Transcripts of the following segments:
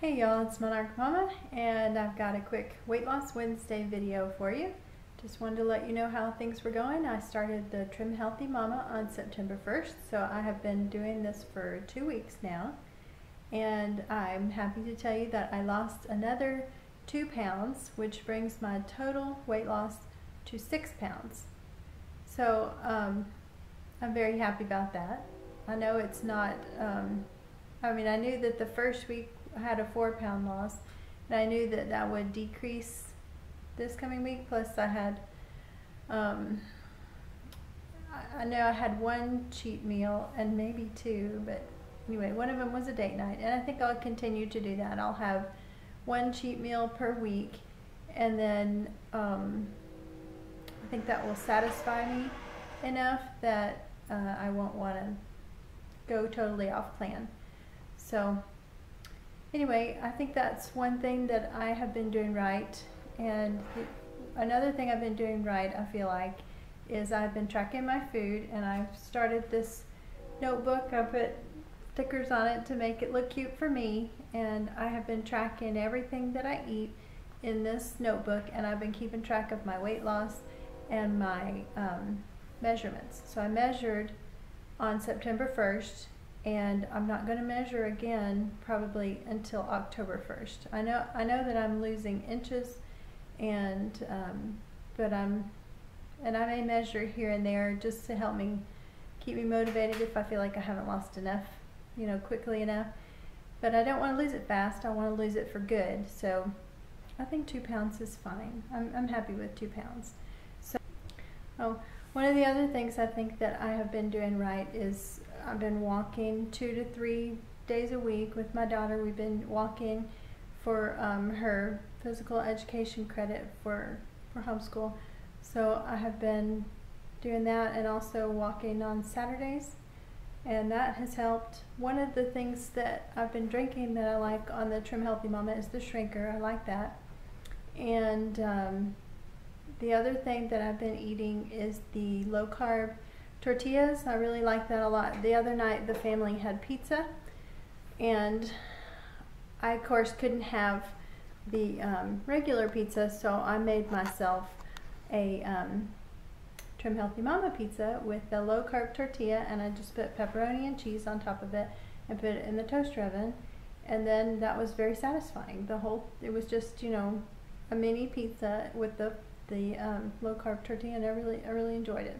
Hey y'all, it's Monarch Mama and I've got a quick Weight Loss Wednesday video for you. Just wanted to let you know how things were going. I started the Trim Healthy Mama on September 1st, so I have been doing this for two weeks now. And I'm happy to tell you that I lost another two pounds, which brings my total weight loss to six pounds. So um, I'm very happy about that. I know it's not, um, I mean, I knew that the first week had a four pound loss, and I knew that that would decrease this coming week. Plus, I had, um, I, know I had one cheat meal and maybe two, but anyway, one of them was a date night, and I think I'll continue to do that. I'll have one cheat meal per week, and then um, I think that will satisfy me enough that uh, I won't want to go totally off plan. So anyway, I think that's one thing that I have been doing right. And another thing I've been doing right, I feel like, is I've been tracking my food and I've started this notebook. I put stickers on it to make it look cute for me. And I have been tracking everything that I eat in this notebook and I've been keeping track of my weight loss and my um, measurements. So I measured on September 1st and I'm not going to measure again probably until October 1st. I know I know that I'm losing inches, and um, but I'm and I may measure here and there just to help me keep me motivated if I feel like I haven't lost enough, you know, quickly enough. But I don't want to lose it fast. I want to lose it for good. So I think two pounds is fine. I'm I'm happy with two pounds. So oh. One of the other things I think that I have been doing right is I've been walking two to three days a week with my daughter. We've been walking for um, her physical education credit for, for homeschool. So I have been doing that and also walking on Saturdays. And that has helped. One of the things that I've been drinking that I like on the Trim Healthy Mama is the Shrinker. I like that. And um, the other thing that I've been eating is the low carb tortillas. I really like that a lot. The other night the family had pizza and I of course couldn't have the um, regular pizza so I made myself a um, Trim Healthy Mama pizza with the low carb tortilla and I just put pepperoni and cheese on top of it and put it in the toaster oven and then that was very satisfying. The whole, it was just, you know, a mini pizza with the the um, low carb tortilla, and I really I really enjoyed it.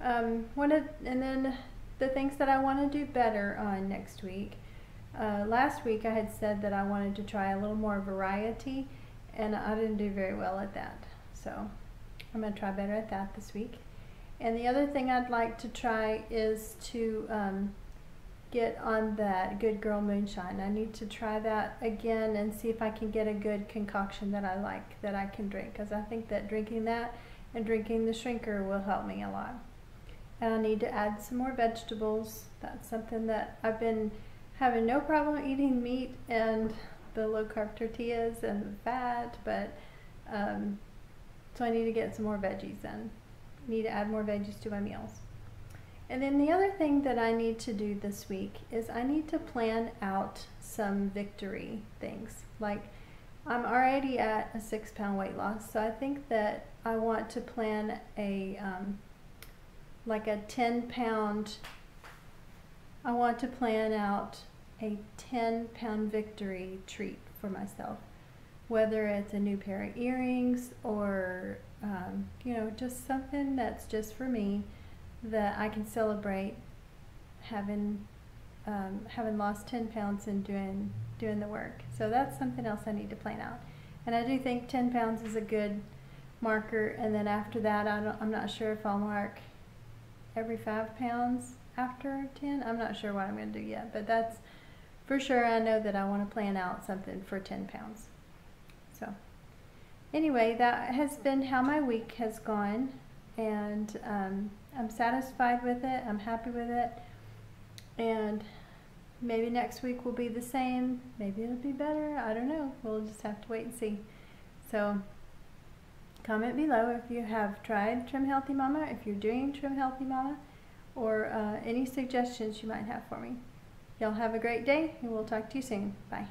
Um, one of, and then the things that I want to do better on next week. Uh, last week I had said that I wanted to try a little more variety, and I didn't do very well at that. So I'm going to try better at that this week. And the other thing I'd like to try is to um, get on that Good Girl Moonshine. I need to try that again and see if I can get a good concoction that I like that I can drink because I think that drinking that and drinking the shrinker will help me a lot. And I need to add some more vegetables. That's something that I've been having no problem eating meat and the low carb tortillas and the fat, but um, so I need to get some more veggies in. Need to add more veggies to my meals. And then the other thing that I need to do this week is I need to plan out some victory things. Like I'm already at a six pound weight loss, so I think that I want to plan a um, like a 10 pound, I want to plan out a 10 pound victory treat for myself. Whether it's a new pair of earrings or, um, you know, just something that's just for me that I can celebrate having um, having lost 10 pounds and doing doing the work. So that's something else I need to plan out. And I do think 10 pounds is a good marker. And then after that, I am not sure if I'll mark every five pounds after 10. I'm not sure what I'm going to do yet, but that's for sure. I know that I want to plan out something for 10 pounds. So anyway, that has been how my week has gone. And um, I'm satisfied with it. I'm happy with it. And maybe next week will be the same. Maybe it'll be better. I don't know. We'll just have to wait and see. So comment below if you have tried Trim Healthy Mama, if you're doing Trim Healthy Mama, or uh, any suggestions you might have for me. Y'all have a great day, and we'll talk to you soon. Bye.